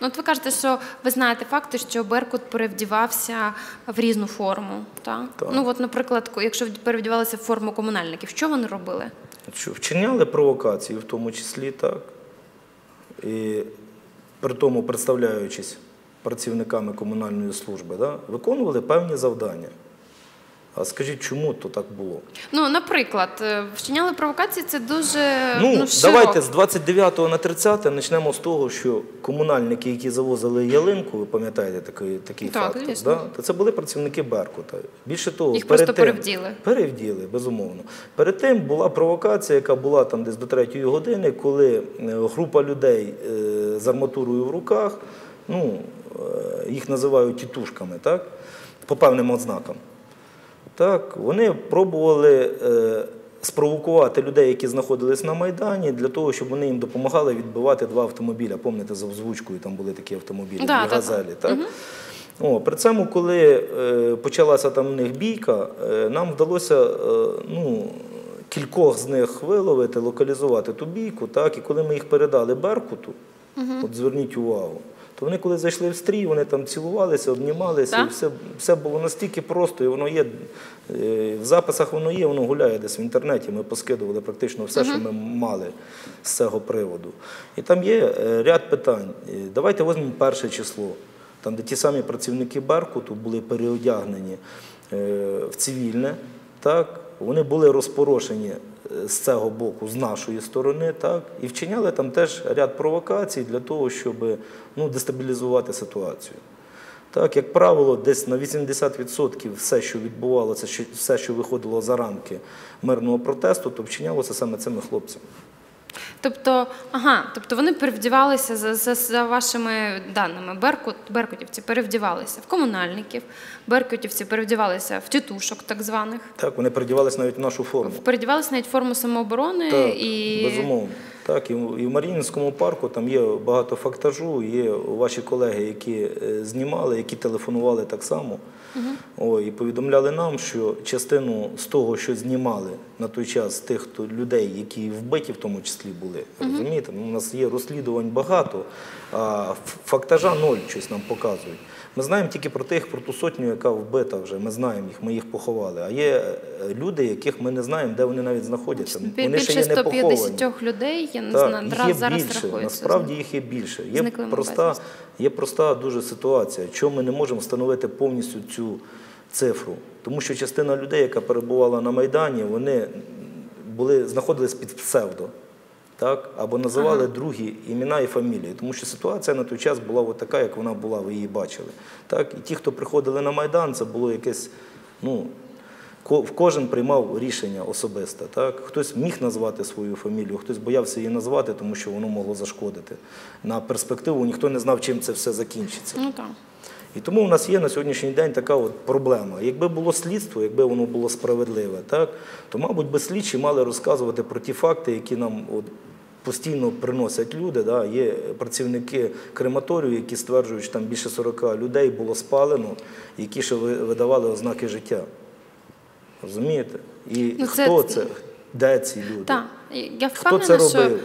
Ну, от ви кажете, що ви знаєте факти, що Беркут перевдівався в різну форму. Так? Так. Ну, от, наприклад, якщо перевдівалися в форму комунальників, що вони робили? Що вчиняли провокації, в тому числі так. І при тому, представляючись працівниками комунальної служби, да, виконували певні завдання. А скажіть, чому то так було? Ну, наприклад, е, вчиняли провокації, це дуже Ну, ну, давайте з 29 на 30 почнемо з того, що комунальники, які завозили ялинку, ви пам'ятаєте такий, такий Так, факт, звісно. да? то це були працівники Беркута. Більше того, Їх перед просто тим, перевділи. Перевділи, безумовно. Перед тим була провокація, яка була там десь до третьої години, коли е, група людей е, з арматурою в руках, ну, їх називають тітушками, так? по певним ознакам. Так, вони пробували е, спровокувати людей, які знаходились на Майдані, для того, щоб вони їм допомагали відбивати два автомобіля. Пам'ятаєте, за озвучкою там були такі автомобілі, Да, да. газелі. Так? О, при цьому, коли е, почалася там в них бійка, е, нам вдалося ну, кількох з них виловити, локалізувати ту бійку. Так? І коли ми їх передали Беркуту, от зверніть увагу, то вони, коли зайшли в стрій, вони там цілувалися, обнімалися, Так? і все, все було настільки просто, і воно є е, в записах, воно є, воно гуляє десь в інтернеті. Ми поскидували практично все, що ми мали з цього приводу. І там є е, ряд питань. Е, Давайте візьмемо перше число, там, де ті самі працівники Беркуту були переодягнені в цивільне, так, вони були розпорошені е, з цього боку, з нашої сторони, так, і вчиняли там теж ряд провокацій для того, щоб ну, дестабілізувати ситуацію. Так, як правило, десь на 80% все, що відбувалося, все, що виходило за рамки мирного протесту, то вчинялося саме цими хлопцями. Тобто, ага, тобто вони перевдівалися за, за, за вашими даними. Беркут, беркутівці перевдівалися в комунальників, беркутівці перевдівалися в тітушок, так званих. Так, вони передівалися навіть в нашу форму. Передівалися навіть в форму самооборони Так, і безумовно. Так, і в Маріїнському парку там є багато фактажу, є ваші колеги, які е, знімали, які телефонували так само. О, і повідомляли нам, що частину з того, що знімали на той час тих хто, людей, які вбиті в тому числі були, розумієте, ну, у нас є розслідувань багато, а фактажа ноль щось нам показують. Ми знаємо тільки про тих, про ту сотню, яка вбита вже. Ми знаємо їх, ми їх поховали. А є е, люди, яких ми не знаємо, де вони навіть знаходяться. Вони ще є не поховані. 150 людей, я не Так, знаю, раз є зараз більше. рахується. Насправді їх є більше. Є проста, є проста дуже ситуація, чому ми не можемо встановити повністю цю цифру. Тому що частина людей, яка перебувала на Майдані, вони були, знаходились під псевдо. Так? Або називали другі імена і фамілії, тому що ситуація на той час була от така, як вона була, ви її бачили. Так? І ті, хто приходили на Майдан, це було якесь, ну, кожен приймав рішення особисте. Так? Хтось міг назвати свою фамілію, хтось боявся її назвати, тому що воно могло зашкодити. На перспективу ніхто не знав, чим це все закінчиться. Ну так. І тому у нас є на сьогоднішній день така от проблема. Якби було слідство, якби воно було справедливе, так, то, мабуть, би слідчі мали розказувати про ті факти, які нам от, постійно приносять люди. Да. Є працівники крематорію, які стверджують, що там більше 40 людей було спалено, які ще видавали ознаки життя. Розумієте? І Ну, це- хто це? Де ці люди? Так, я Хто впевнена, це що робив?